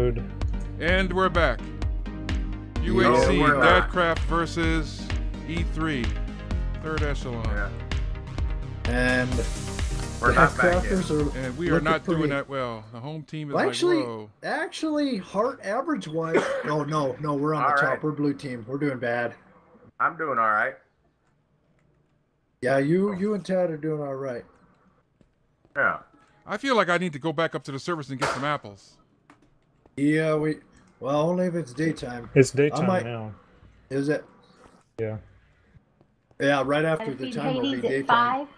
Good. And we're back. UHC Yeah, we're. Dadcraft versus E3, third echelon. Yeah. And We're the not back yet. Are And we are not doing that well. The home team is Well, like, actually, whoa. actually, heart average wise, no, no, no, we're on All the top. right. We're blue team. We're doing bad. I'm doing all right. Yeah, you, oh. you and Tad are doing all right. Yeah. I feel like I need to go back up to the service and get some apples. Yeah, we. Well, only if it's daytime. It's daytime might- now. Is it? Yeah. Yeah, right after the feed time will be Hades daytime. five.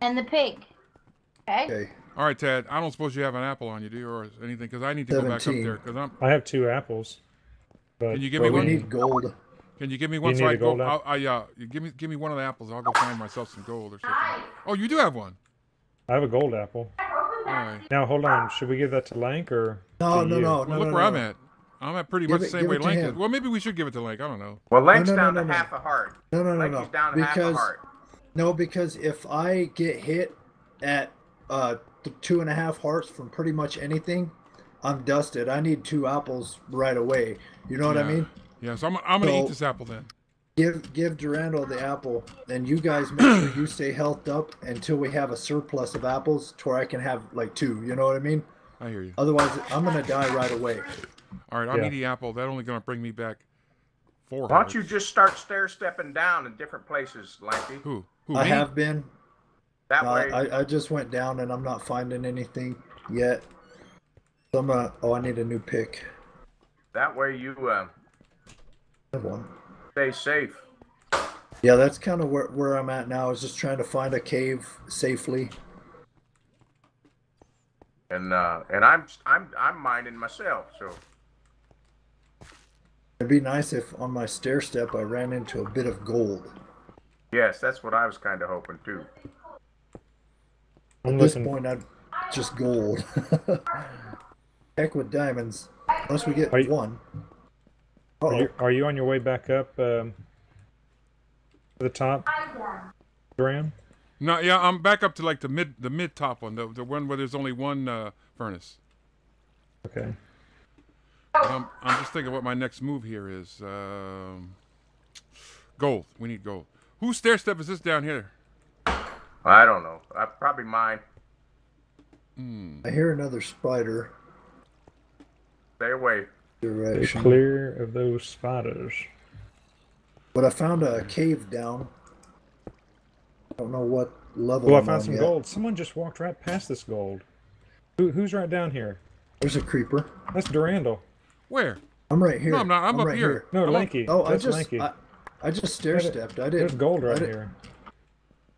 And the pig. Okay. Okay. All right, Tad. I don't suppose you have an apple on you, do you, or anything? Because I need to go back up there. Because I'm. I have two apples. But Can you give me But we one? need gold. Can you give me one You so need I a go? gold I'll. I, uh, you give me give me one of the apples. I'll go find myself some gold or something. Oh, you do have one. I have a gold apple. All right. Now hold on. Should we give that to Lank or? No, to no, you? no, Well, look no, where no. I'm at. I'm at pretty Give much it- the same give way it to Link is. Well, maybe we should give it to Lank. I don't know. Well, Lank's no, down no, to no. half a heart. No, no, no, Link no. is down to half a Because heart. no, because if I get hit at uh th- two and a half hearts from pretty much anything, I'm dusted. I need two apples right away. You know what I mean? Yeah, so I'm, I'm gonna eat this apple then. Give give Durando the apple, and you guys make sure you stay healthed up until we have a surplus of apples, to where I can have like two. You know what I mean? I hear you. Otherwise, I'm gonna die right away. All right, I'm Yeah. eating apple. That only gonna bring me back four. Why don't you just start stair stepping down in different places, Lanky? Who? Who? I me? have been. That Uh, way, I I just went down, and I'm not finding anything yet. So I'm gonna. Oh, I need a new pick. that way you uh, I have one. Stay safe. Yeah, that's kind of where, where I'm at now. Is just trying to find a cave safely. And uh, and I'm I'm I'm mining myself. So It'd be nice if on my stair step I ran into a bit of gold. yes, that's what I was kind of hoping too. At this point, I'd just gold. Heck with diamonds, unless we get Are you- one. Are you, are you on your way back up um, to the top, Duran? No, yeah, I'm back up to like the mid, the mid top one, the the one where there's only one uh, furnace. Okay. Um, I'm just thinking what my next move here is. Um, gold. We need gold. Whose stair step is this down here? I don't know. I probably mine. I hear another spider Stay away. Stay clear of those spiders. But I found a cave down. I don't know what level. Oh, I I'm found on some yet. gold. Someone just walked right past this gold. Who, who's right down here? There's a creeper. That's Durandal. Where? I'm right here. No, I'm not. I'm, up right here. No, I'm up- Lanky. Oh, I just Lanky. I, I just stair stepped. I didn't. There's gold right here.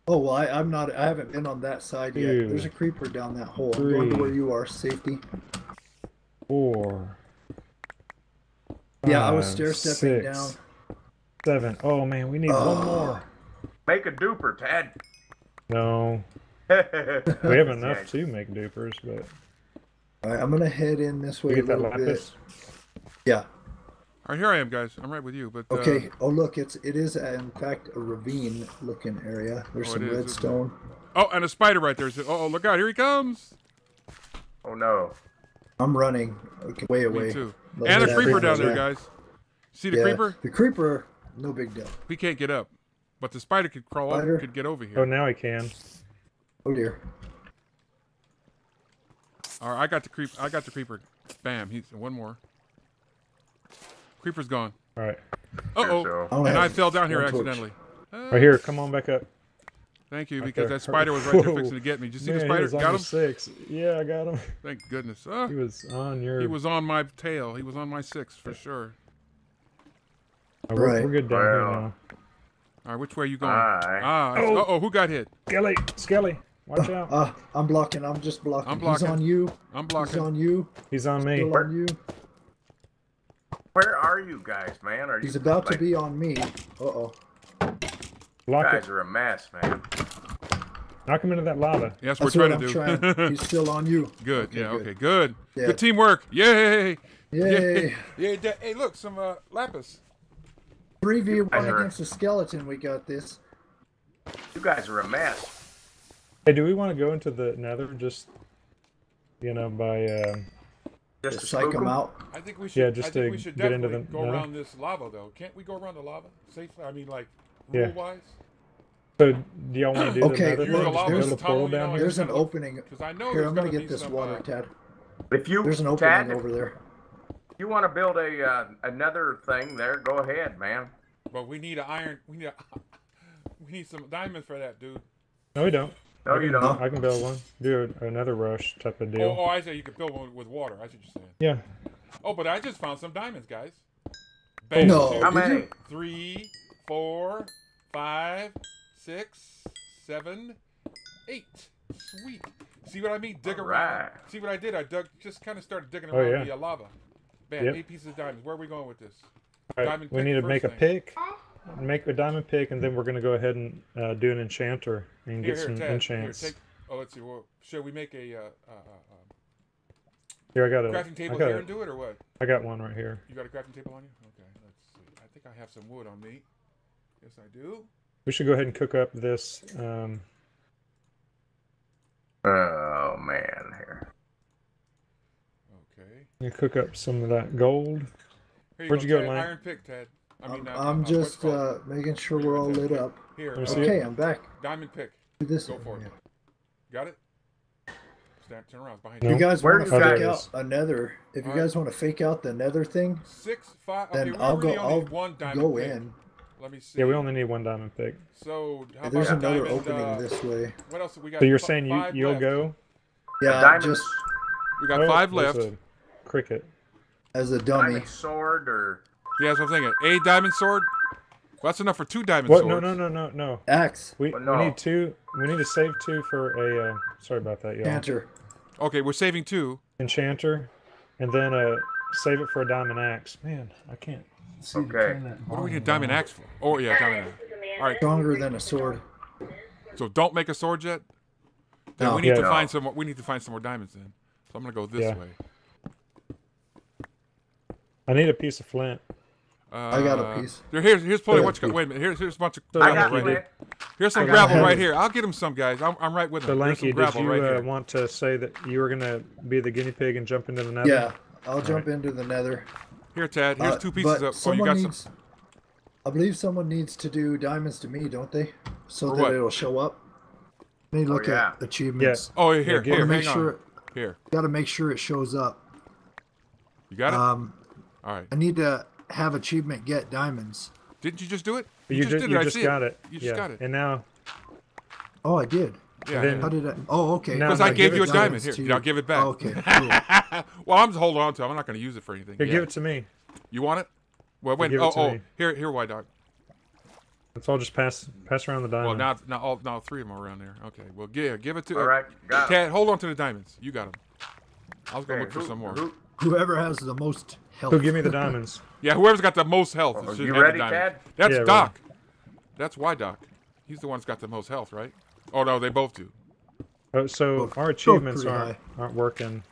Oh well, I, I'm not. I haven't been on that side yet. There's a creeper down that hole. I'm going to where you are. Safety. Four. Yeah, I was stair stepping six, down. Seven. Oh man, we need Oh. one more. Make a duper, Ted. No, we we have enough to make dupers, but All right, I'm gonna head in this way a get that little bit. Yeah. All right, here I am, guys. I'm right with you. But uh, Okay. oh look, it's it is uh, in fact a ravine looking area. There's Oh, some is, isn't redstone. Oh, and a spider right there. Oh, look out! Here he comes. Oh no. I'm running. Okay, way Me away. too. Let And a creeper down there, guys. See the Yeah, creeper? The creeper, no big deal. He can't get up, but the spider could crawl Spider? up, could get over here. Oh, now he can. Oh dear. All right, I got the creep. I got the creeper. Bam. He's one more. Creeper's gone. All right, Uh oh. So, I only And I fell down here accidentally. Uh, right here. Come on back up. Thank you, Right because that spider was right there fixing to get me. Did you see Man, the he spider? was Got the him? six. Yeah, I got him. Thank goodness. Uh, He was on your. he was on my tail. He was on my six for sure. All we're, Right. we're good down here now. All right, which way are you going? Aye. Ah, Oh. oh. oh, who got hit? Skelly, Skelly, watch out. Uh, I'm blocking. I'm just blocking. I'm blocking. He's on you. I'm blocking. He's blocking. on you. He's on me. Still on you. where are you guys, man? Are He's you about to be on me. Uh oh. Block guys it. are a mess, man. Knock him into that lava. Yes, That's we're what I'm trying to do. trying. He's still on you. good. Okay, yeah. good. Okay. Good. Yeah. Good teamwork. Yay. Yay. Yeah. da- Hey, look, some uh, lapis. Three v one against a skeleton. We got this. You guys are a mess. Hey, do we want to go into the Nether just, you know, by uh, Just to to psych spook them 'em? out. I think we should. Yeah, just I think to we should get into definitely the- go no? around this lava though. Can't we go around the lava safely? I mean, like rule wise. So do y'all want to do Okay, the Use nether the thing? lava Just as build a a tunnel, portal down here? There's an opening. Because I know Here, I'm gonna gonna get this water, uh, Tad. If you There's an opening Tad, over there. if you want to build a uh, another thing there, go ahead, man. But we need an iron. We need. A, we need some diamonds for that, dude. No, we don't. No, you don't. I can build one. Do another rush type of Oh, deal. oh, I said you could build one with water. I see what you're. Yeah. Oh, but I just found some diamonds, guys. No. two, How Did many? three, four, five, six, seven, eight. Sweet. See what I mean? Dig All around. right. See what I did? I dug, just kind of started digging Oh, around yeah. the uh, lava. Bam, Yep. eight pieces of diamonds. Where are we going with this? All right, Diamond we need to first make a pick, make a diamond pick, and then we're gonna go ahead and uh, do an enchanter and Here, get here, some Ted, enchants. Here, take. Oh, let's see. Well, should we make a uh, uh, uh, Here, I got a, crafting table got, here a- and do it, or what? I got one right here. You got a crafting table on you? Okay, let's see. I think I have some wood on me. Yes, I do. We should go ahead and cook up this. Um, Oh man, here. Okay. and cook up some of that gold. Here Where'd you go, Ted. Lane? Iron pick, Ted. I mean, uh, I'm uh, what's just it called? uh, making sure we're all lit up. Here, Let uh, see. Okay, I'm back. diamond pick. Do this. Go for it. Yeah. Got it? Stand, turn around. It's behind No. You. you guys want to fake it? out another, if you Alright. guys want to fake out the nether thing, Six, five. Okay, then we I'll go. I'll one diamond go pick. in. Let me see. Yeah, we only need one diamond pick. So, how There's another diamond, opening uh, this way. What else? We got So you're fi- saying you you'll left. go? Yeah, diamonds, just We got Oh, five left. a cricket. as a dummy. diamond sword or Yeah, that's what I'm thinking. A diamond sword. Well, that's enough for two diamond What? swords. No, no, no, no, no. Axe, We, Well, we need two. We need to save two for a. Uh, sorry about that, y'all. canter. Okay, we're saving two. Enchanter, and then uh, save it for a diamond axe. Man, I can't. See Okay. What do we volume need a diamond down. axe for? Oh yeah, diamond axe. All right. Stronger than a sword. So don't make a sword yet. Then No. we need to Yeah. find some. more We need to find some more diamonds then. So I'm gonna go this Yeah. way. I need a piece of flint. Uh, I got a piece. There, here's here's plenty. Good. What you got? Wait a minute. Here's here's a bunch of I gravel got right here. Here's some gravel heavy. right here. I'll get him some guys. I'm, I'm right with So him. There's Lanky, some did gravel you right uh, here. want to say that you were gonna be the guinea pig and jump into the nether? Yeah, I'll jump into the nether. Here, Tad. Here's Uh, two pieces of. Oh, you someone got needs, some. I believe someone needs to do diamonds to me, don't they? So For that what? it'll show up. Let me look yeah. at achievements. Oh, here, give here. Gotta Hang make on. sure. Here. Got to make sure it shows up. You got it. Um, All right. I need to have achievement get diamonds. Didn't you just do it? You, just ju- did you it. I just see got it. You just yeah. got it. And now, Oh, I did. Yeah. then- How did I? Oh, okay. Now- Because I gave you a diamond. Here, you. yeah, I'll give it back. Oh, okay, cool. well, I'm just holding on to it. I'm not going to use it for anything. here, Yeah. give it to me. You want it? Well, wait. give it Oh, to oh. me. Here, here, white dog. Let's all just pass pass around the diamond. Well, now, now, all, now three of them are around there. Okay. Well, give, give it to. all right, got it. Tad, hold on to the diamonds. You got them. I was going to look for some more. Whoever has the most health. Who give me the diamonds? Yeah, whoever's got the most health. Oh, you ready, diamond. Tad? That's Yeah, Doc. That's why Doc. He's the one that's got the most health, right? Oh no, they both do. Oh, so Both- our achievements pretty aren't aren't working.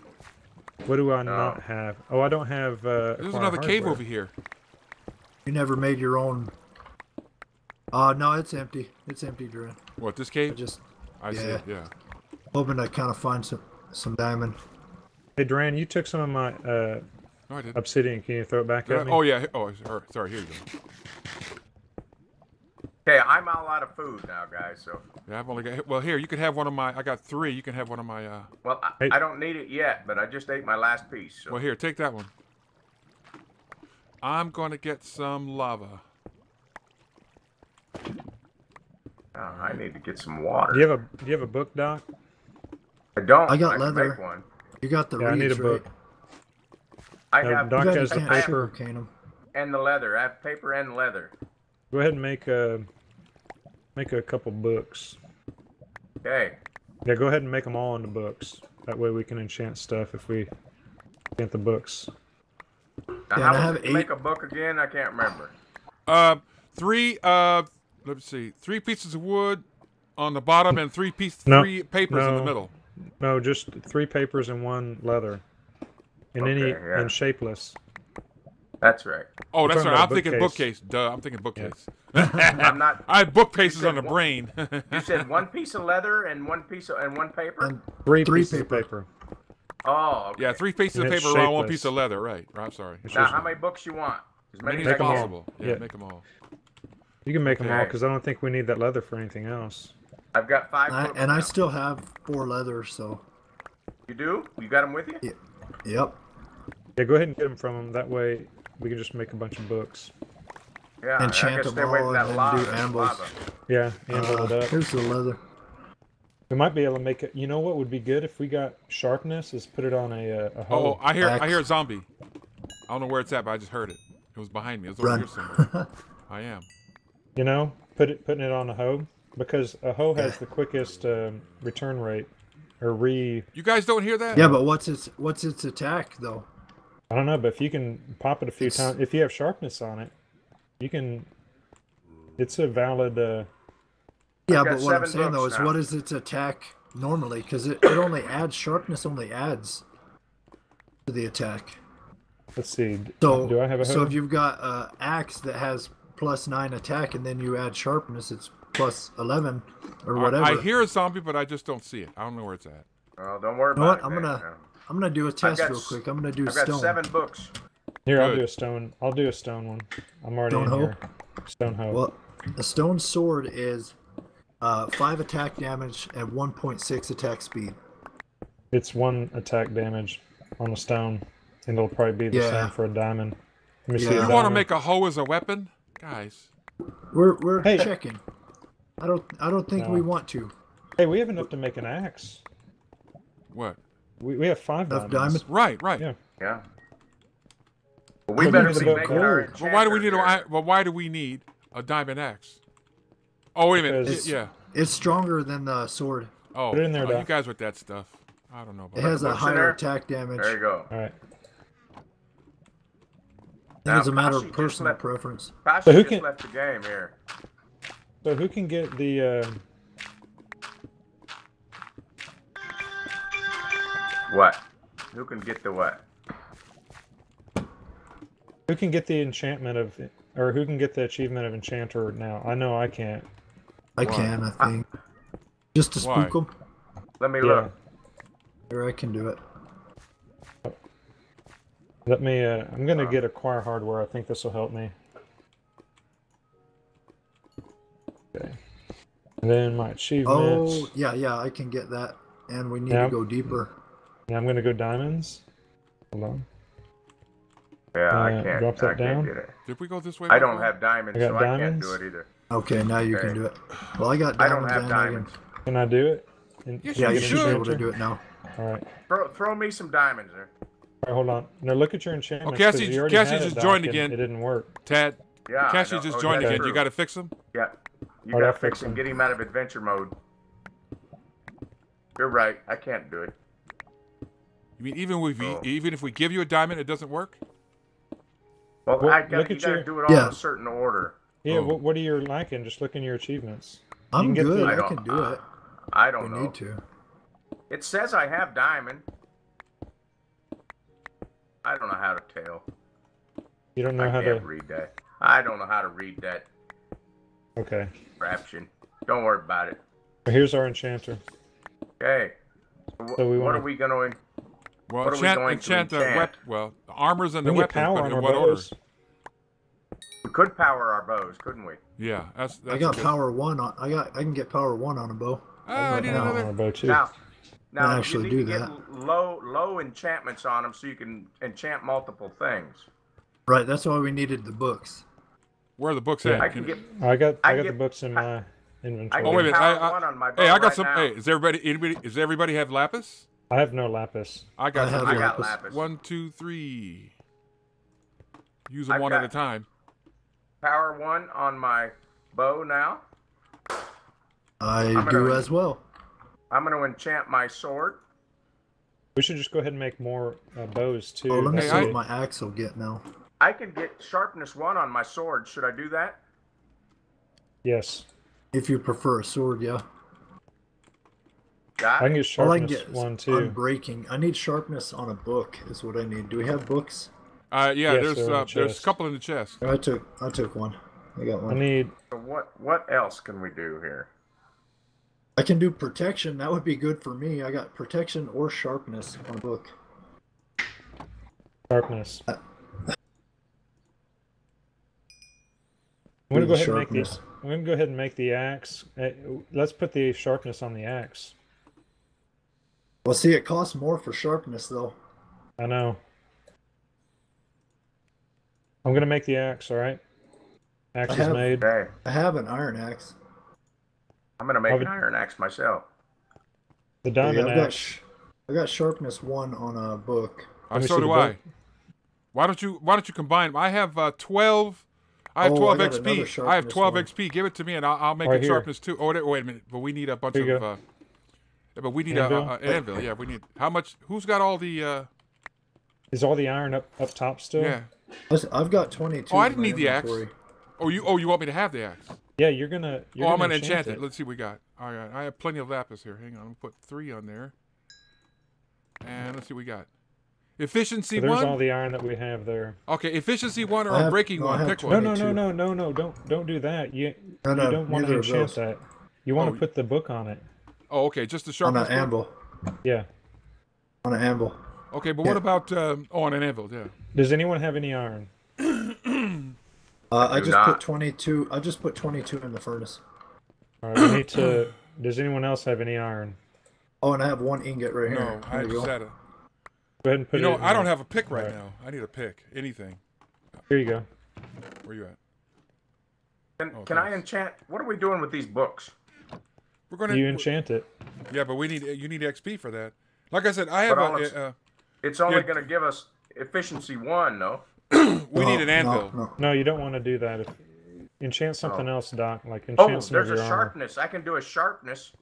What do I not have? Oh, I don't have. Uh, There's acquire another cave over here. You never made your own. Uh no, it's empty. It's empty, Drew. What this I cave? just I see yeah. it. Yeah. hoping to kind of find some some diamond. Hey, Duran, you took some of my uh, No, I didn't. obsidian. Can you throw it back Did I- at me? oh yeah. Oh, sorry. sorry, Here you go. Okay, I'm all out of food now, guys. So, Yeah, I've only got. Well, here you can have one of my. I got three. You can have one of my. uh well, I, Hey. I don't need it yet, but I just ate my last piece. So, Well, here, take that one. I'm going to get some lava. Oh, I need to get some water. Do you have a Do you have a book, Doc? I don't. I got can leather. Make one. You got the Yeah, I need a reeds, book. I Uh, have Doc has the paper. sugarcane 'em. and the leather. I have paper and leather. Go ahead and make a make a couple books. Okay. Yeah, go ahead and make them all into books. That way we can enchant stuff if we get the books. Now, Yeah, and how I have eight... you make a book again? I can't remember. Uh, three. Uh, let's see. Three pieces of wood on the bottom and three piece, No, three papers in the middle. No, just three papers and one leather. And any yeah. and shapeless. That's right. Oh, that's right. I'm thinking bookcase. bookcase. Duh, I'm thinking bookcase. I'm not. I have bookcases on the what? brain. You said one piece of leather and one piece of and one paper. And Three, Three pieces paper. of paper. Oh, okay. Yeah, three pieces And of paper around one piece of leather. Right. I'm sorry. Now, how many books you want? As many Many as as Make 'em all. possible. Yeah, Yeah. make them all. You can make them all because I don't think we need that leather for anything else. I've got five. I, books and I still have four leather, so You do? You got them with you? Yeah. yep. Yeah, go ahead and get them from them. That way we can just make a bunch of books. Yeah. Enchant I guess them stay away all that and then lava. do There's lava. Yeah, and Uh, it up. here's the leather. We might be able to make it. You know what would be good if we got sharpness? Is put it on a, uh, a Oh. I hear I hear a zombie. I don't know where it's at, but I just heard it. It was behind me. It was over Run. here somewhere. I am. You know, put it putting it on a hoe because a hoe has Yeah. the quickest um, return rate or re. You guys don't hear that? yeah, but what's its what's its attack though? I don't know, but if you can pop it a few It's- times, if you have sharpness on it, you can. It's a valid. Uh, Yeah, but what I'm saying though books is what is its attack normally? Because it, it only adds sharpness only adds to the attack. let's see. So do I have a hoe? so if you've got a axe that has plus nine attack and then you add sharpness, it's plus eleven or whatever. I, hear a zombie, but I just don't see it. I don't know where it's at. Oh, don't worry You know about what? I'm man. gonna- I'm gonna do a test got real quick. I'm gonna do stone. I've got stone. seven books. Here, I'll do a stone. I'll do a stone one. I'm already Stone in hoe? here. Stone hoe. Well, a stone sword is uh, five attack damage and 1.6 attack speed. It's one attack damage on a stone, and it'll probably be the Yeah. same for a diamond. Let me see. Yeah. a You want to make a hoe as a weapon, guys? We're we're Hey. checking. I don't I don't think No. we want to. Hey, we have enough to make an axe. What? We, we have five Enough diamonds. Right, right. Yeah. Yeah. Well, we But better use be the making our gold. Well, why do we need a? enchanter Well, why do we need a diamond axe? Oh, wait a minute. Because- Yeah. It's stronger than the sword. Oh, Put it in there, oh, you guys with that stuff. I don't know about It has a higher there? attack damage. There you go. All right. I think it's a matter Pashi of personal left- preference. Pasha So who just can- left the game here. So who can get the? Uh, What? Who can get the what? who can get the enchantment of, or who can get the achievement of enchanter now? I know I can't. I Why? can, I think. Just to Why? spook them. Let me Yeah. look. Here, I can do it. Let me. Uh, I'm gonna get acquire hardware. I think this will help me. Okay. And then my achievements. Oh, yeah, yeah, I can get that. And we need Yeah. to go deeper. Now I'm gonna go diamonds. Hold on. Yeah, I Uh, can't. drop that I can't down. get it. Did we go this way? I don't have diamonds, I got so I can't diamonds. do it either. Okay, now you can do it. Well, I got diamonds. I diamonds don't have and I can- diamonds. Can I do it? And- Yes, Yeah, You you should be able to do it now. All right. Throw, throw me some diamonds there. All right, hold on. Now look at your enchantments. Oh, Cassie- 'cause you already Cassie just joined again. It didn't work. Tad, Yeah. Cassie just Oh, joined that's again. You got to fix him. Yeah. You All right, got to fix fix him. them. Get him out of adventure mode. You're right. I can't do it. You mean even if we Oh. even if we give you a diamond, it doesn't work? Well, Well, I got, look you at got to your- do it all Yeah. in a certain order. Yeah. Oh. What, what are you lacking? Just look in your achievements. You I'm can good. the- I I, can do it. I I don't know. need to. It says I have diamond. I don't know how to tell. You don't know I how can't to. read that. I don't know how to read that Okay. caption. Don't worry about it. Here's our enchanter. Okay. So, wh- So we what wanna- are we going to? Well, What are we enchant, going to enchant the enchant? wep- Well, the armors and We the weapons, power but in our what order? We could power our bows, couldn't we? Yeah, that's. that's I got good. power one on. I got. I can get power one on a bow. Ah, I Got need power on another. our bow too. Now, now actually you need do to that. get low low enchantments on them so you can enchant multiple things. Right. That's why we needed the books. Where are the books Yeah. at? I can get. I got. I, I got get- the books in my I inventory. Oh, wait a minute. I- I- on my bow Hey, I got right some. now. Hey, is everybody? Anybody? Does everybody have lapis? I have no lapis. I got. I have I got lapis. lapis. One, two, three. Use them I've one at a time. Power one on my bow now. I I'm do as well. I'm going to enchant my sword. We should just go ahead and make more uh, bows too. Oh, let me Hey, see I- what my axe will get now. I can get sharpness one on my sword. Should I do that? Yes, If you prefer a sword, yeah. Got I can it? get All I can sharpness get one too. unbreaking. I need sharpness on a book. Is what I need. Do we have books? Uh, yeah, Yes, there's they're uh, the there's a couple in the chest. I took. I took one. I got one. I need. So what what else can we do here? I can do protection. That would be good for me. I got protection or sharpness on a book. Sharpness. Uh, I'm gonna go the ahead and make the. sharpness. I'm gonna go ahead and make the axe. Uh, let's put the sharpness on the axe. Well, see, it costs more for sharpness though. I know. I'm gonna make the axe. All right. Axe I is have- made. Okay. I have an iron axe. I'm gonna make I an iron axe myself. The Yeah, diamond I've got axe. sh- I got sharpness one on a book. Uh, Let me so do I. book. Why don't you Why don't you combine? I have uh, twelve. I have Oh, I twelve got XP. I have sharpness twelve one. XP. Give it to me, and I'll, I'll make Right it here. sharpness too. Oh, wait, wait a minute. But we need a bunch of. Uh, yeah, but we need a, Anvil? a, an anvil. Yeah, we need. How much? Who's got all the? Uh, Is all the iron up up top still? yeah. Listen, I've got 22. Oh, I didn't my need the axe. Oh, you. Oh, you want me to have the axe? Yeah, you're gonna. You're oh, I'm gonna gonna enchant, enchant it. Let's see what we got. All right, I have plenty of lapis here. Hang on, I'm gonna put three on there. And let's see what we got. Efficiency So there's one. all the iron that we have there. Okay, efficiency one or I a have- breaking no, one. Pick one. no, no, 22. no, no, no! Don't don't do that. You No, you don't want to enchant that. You want Oh, to put the book on it. Oh, okay, just the On an anvil. Yeah. On an anvil. Okay, but Yeah. what about um, oh, on an anvil? Yeah. Does anyone have any iron? Uh, I do just not. put 22. I just put 22 in the furnace. All right. We need to. Does anyone else have any iron? Oh, and I have one ingot right here. No, I There you just go. had a. Go ahead and put You it. know, in I don't there. have a pick right Alright. now. I need a pick. Anything. Here you go. Where you at? Can, Oh, can I enchant? What are we doing with these books? We're gonna. You enchant it. Yeah, but we need you need XP for that. Like I said, I have But a. it's- Uh, It's only Yeah. going to give us efficiency one, though. we No, need an anvil. no. No, you don't want to do that. If enchant something Oh. else, Doc. Like Oh, enchant some there's of a your armor. sharpness. I can do a sharpness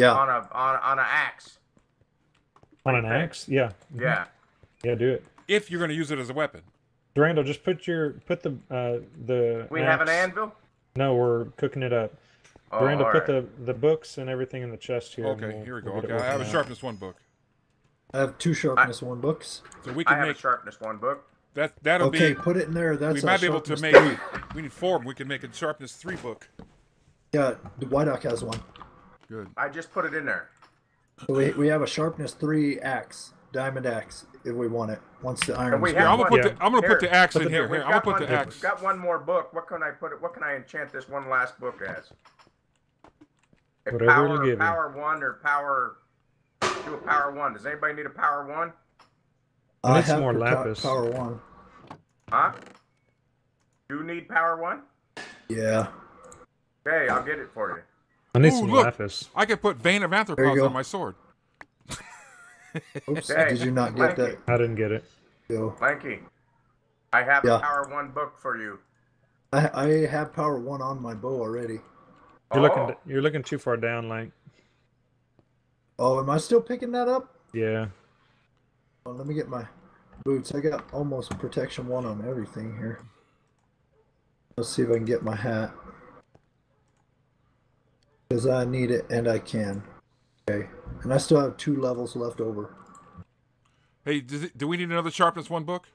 Yeah. on a on on an axe. on an axe. Yeah. Yeah. Yeah, do it. If you're gonna use it as a weapon. Durando, just put your put the uh the. We have an anvil. No, we're cooking it up. Oh, Durando, put right. the the books and everything in the chest here. Okay, we'll- here we go. we'll Okay, I have a sharpness one book, I have two sharpness one books. so we I can have make a sharpness one book. that. That'll Okay, be. put it in there. That's We might be able to make. three. We need four. We can make a sharpness three book. Yeah, the White Oak has one. Good. I just put it in there. So we, we have a sharpness three axe, diamond axe, if we want it. Once the iron. we have I'm gonna one- put the. I'm gonna put the axe Put in the- here. Here, I'm gonna put one, the axe. Got one more book. What can I put it? What can I enchant this one last book as? A Whatever it'll power, give you. power one or power. Do a power one. Does anybody need a power one? I I need some more lapis. power one. Huh? You need power one? Yeah. Okay, I'll get it for you. I need Ooh, some look. lapis. I can put bane of There arthropods on my sword. Oops. Okay, Did you not get thank that? I didn't get it. Yo. Lanky. I have Yeah. a power one book for you. I I have power one on my bow already. You're oh, looking. You're looking too far down. Like, Oh, am I still picking that up? yeah. Oh, let me get my boots. I got almost protection one on everything here. Let's see if I can get my hat. Because I need it and I can. Okay. And I still have two levels left over. Hey, does it, do we need another sharpness one book?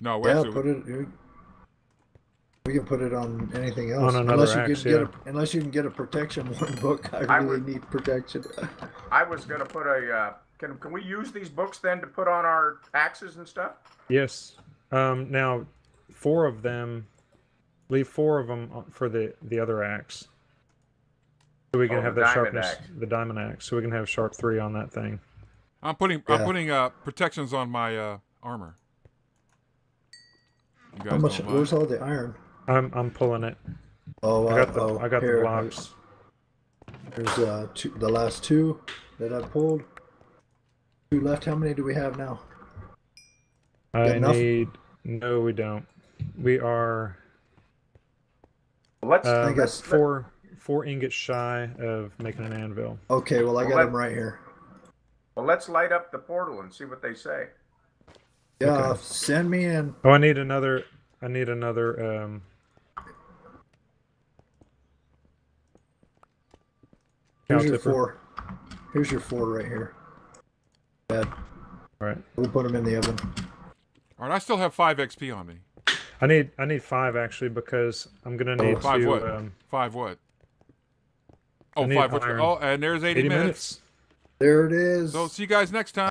No, we Yeah, actually. put it. You- We can put it on anything else. another unless you axe, can get yeah. a, unless you can get a protection one book. I I really would- need protection. I was gonna put a. Uh, can can we use these books then to put on our axes and stuff? Yes. Um. Now, four of them. Leave four of them for the the other axe. So we can Oh, have the that diamond sharpness, axe. the diamond axe. So we can have sharp three on that thing. I'm putting. I'm putting uh, protections on my uh, armor. How much? Where's all the iron? I'm I'm pulling it. Oh, I got the oh, I got the blocks. There's uh two, the last two that I pulled. Two left. How many do we have now? I enough? need. No, we don't. We are Let's. uh, I guess- four four ingots shy of making an anvil. Okay, well I got let- them right here. well, let's light up the portal and see what they say. Yeah, Okay. send me in. Oh, I need another. I need another. Um, Here's your tipper. four. Here's your four right here. Bad. All right. We'll put them in the oven. All right, I still have five XP on me. I need I need five actually because I'm gonna need Five to. what? Um, Five what? Oh, need five foot. iron. Oh, and there's 80, 80 minutes. minutes. There it is. So see you guys next time.